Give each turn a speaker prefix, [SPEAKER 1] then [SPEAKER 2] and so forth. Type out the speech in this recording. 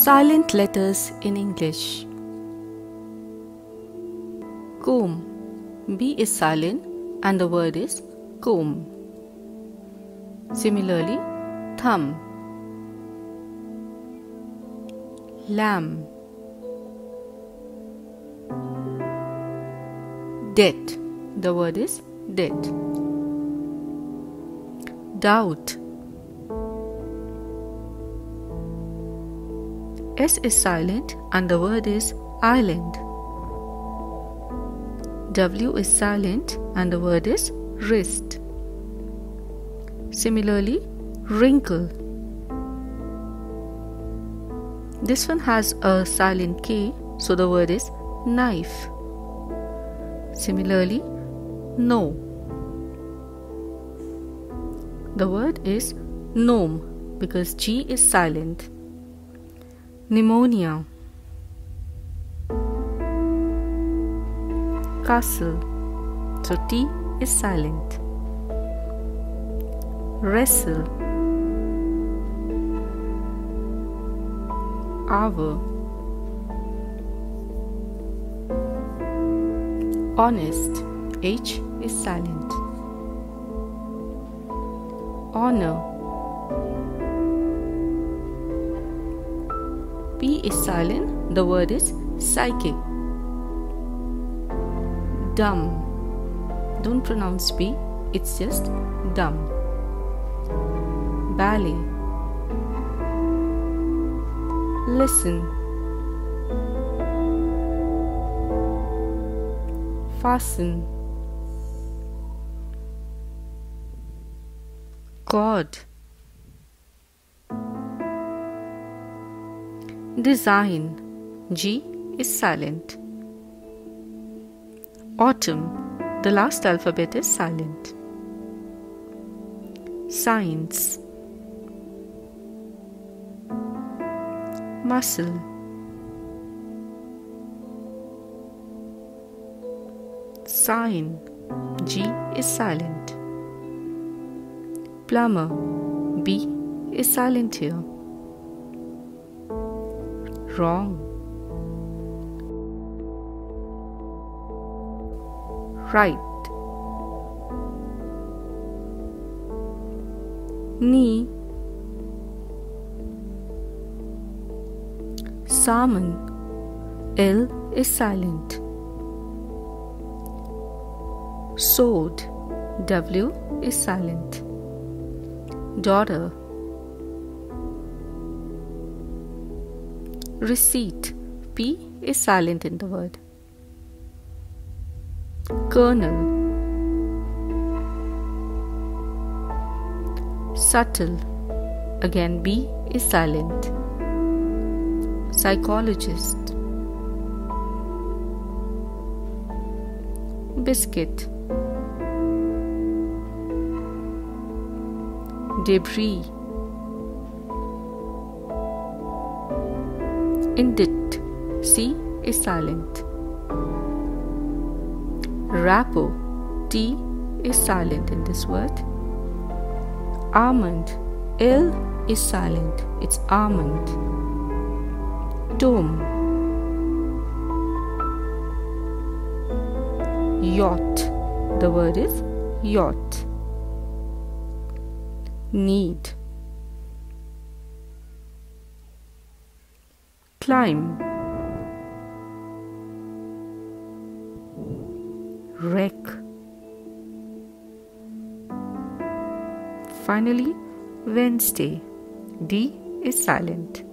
[SPEAKER 1] Silent letters in English. Comb. B is silent and the word is comb. Similarly, thumb. Lamb. Debt. The word is debt. Doubt. S is silent and the word is island. W is silent and the word is wrist. Similarly, wrinkle. This one has a silent K, so the word is knife. Similarly, know. The word is gnome because G is silent pneumonia. Castle. So t is silent. Wrestle. Hour. Honest. H is silent. Honor P is silent, the word is psychic. Dumb. Don't pronounce P, it's just dumb. Ballet. Listen. Fasten. God. Design G is silent. Autumn the last alphabet is silent. Science Muscle Sign G is silent. Plumber B is silent here wrong. Write. Knee. Salmon. L is silent. Sword. W is silent. Daughter. Receipt. P is silent in the word. Colonel. Subtle. Again, B is silent. Psychologist. Biscuit. Debris. Indict. C is silent. Rapport, T is silent in this word. Almond. L is silent. It's almond. Dome. Yacht. The word is yacht. Knead. Climb. Wreck. Finally wednesday. D is silent